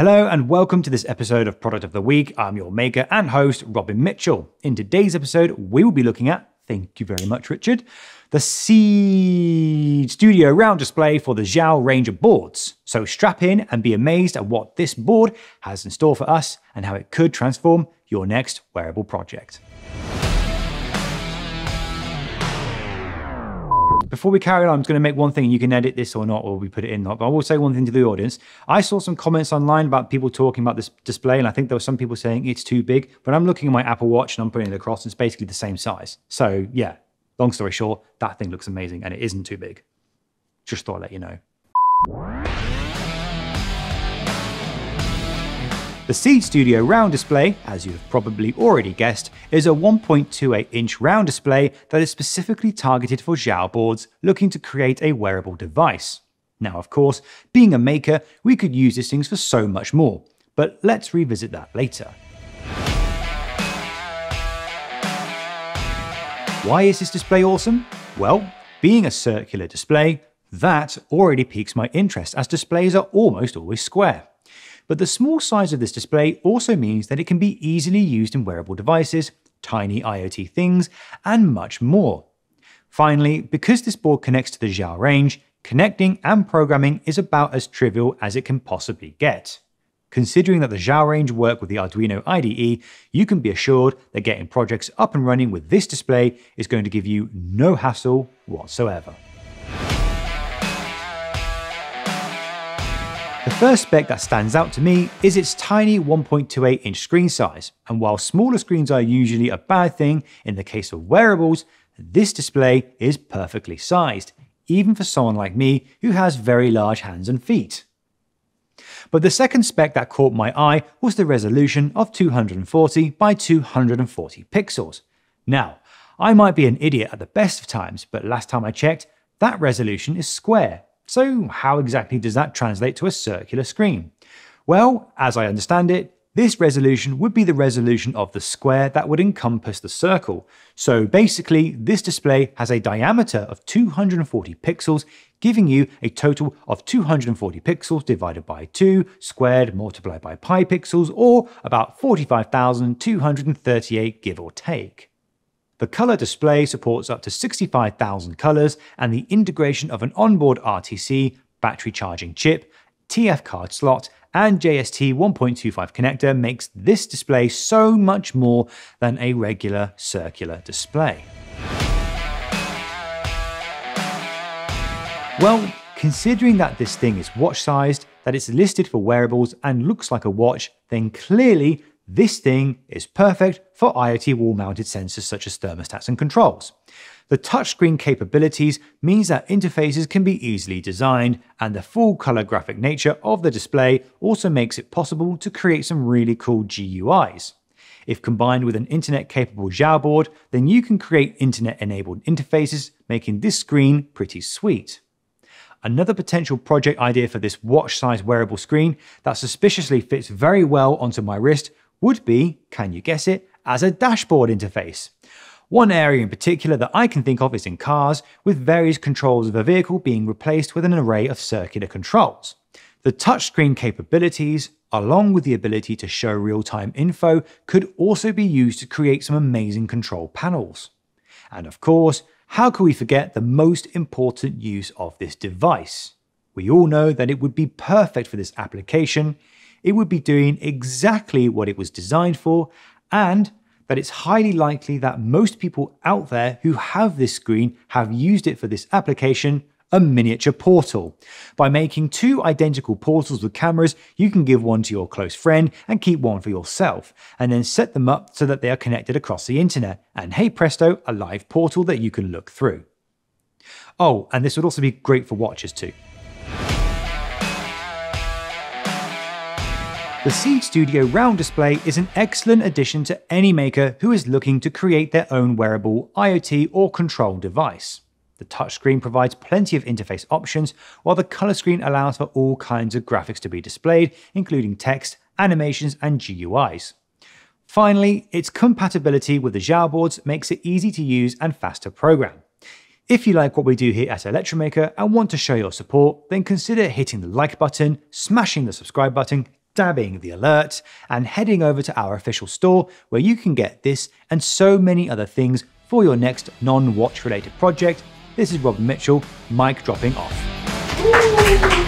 Hello and welcome to this episode of Product of the Week. I'm your maker and host, Robin Mitchell. In today's episode, we will be looking at, thank you very much, Richard, the Seeed Studio round display for the Xiao range of boards. So strap in and be amazed at what this board has in store for us and how it could transform your next wearable project. Before we carry on, I'm just going to make one thing. You can edit this or not, or we put it in. Not. But I will say one thing to the audience. I saw some comments online about people talking about this display, and I think there were some people saying it's too big. But I'm looking at my Apple Watch and I'm putting it across, and it's basically the same size. So yeah, long story short, that thing looks amazing, and it isn't too big. Just thought I'd let you know. The Seeed Studio round display, as you've probably already guessed, is a 1.28 inch round display that is specifically targeted for Xiao boards looking to create a wearable device. Now, of course, being a maker, we could use these things for so much more, but let's revisit that later. Why is this display awesome? Well, being a circular display, that already piques my interest as displays are almost always square. But the small size of this display also means that it can be easily used in wearable devices, tiny IoT things, and much more. Finally, because this board connects to the Xiao range, connecting and programming is about as trivial as it can possibly get. Considering that the Xiao range work with the Arduino IDE, you can be assured that getting projects up and running with this display is going to give you no hassle whatsoever. The first spec that stands out to me is its tiny 1.28 inch screen size, and while smaller screens are usually a bad thing in the case of wearables, this display is perfectly sized, even for someone like me who has very large hands and feet. But the second spec that caught my eye was the resolution of 240 by 240 pixels. Now, I might be an idiot at the best of times, but last time I checked, that resolution is square, so, how exactly does that translate to a circular screen? Well, as I understand it, this resolution would be the resolution of the square that would encompass the circle. So basically, this display has a diameter of 240 pixels, giving you a total of 240 pixels divided by 2 squared multiplied by pi pixels, or about 45,238 give or take. The color display supports up to 65,000 colors, and the integration of an onboard RTC, battery charging chip, TF card slot, and JST 1.25 connector makes this display so much more than a regular circular display. Well, considering that this thing is watch sized, that it's listed for wearables and looks like a watch, then clearly this thing is perfect for IoT wall mounted sensors such as thermostats and controls. The touchscreen capabilities means that interfaces can be easily designed, and the full color graphic nature of the display also makes it possible to create some really cool GUIs. If combined with an internet capable Xiao board, then you can create internet enabled interfaces, making this screen pretty sweet. Another potential project idea for this watch sized wearable screen that suspiciously fits very well onto my wrist would be, can you guess it, as a dashboard interface. One area in particular that I can think of is in cars, with various controls of a vehicle being replaced with an array of circular controls. The touchscreen capabilities, along with the ability to show real time info, could also be used to create some amazing control panels. And of course, how could we forget the most important use of this device? We all know that it would be perfect for this application it would be doing exactly what it was designed for, and that it's highly likely that most people out there who have this screen have used it for this application a miniature portal. By making two identical portals with cameras, you can give one to your close friend and keep one for yourself, and then set them up so that they are connected across the internet. And hey presto, a live portal that you can look through. Oh, and this would also be great for watches too. The Seeed Studio round display is an excellent addition to any maker who is looking to create their own wearable IoT or control device. The touchscreen provides plenty of interface options, while the color screen allows for all kinds of graphics to be displayed, including text, animations, and GUIs. Finally, its compatibility with the Xiao boards makes it easy to use and fast to program. If you like what we do here at Electromaker and want to show your support, then consider hitting the like button, smashing the subscribe button, dabbing the alert, and heading over to our official store where you can get this and so many other things for your next non watch related project. This is Robin Mitchell, mic dropping off.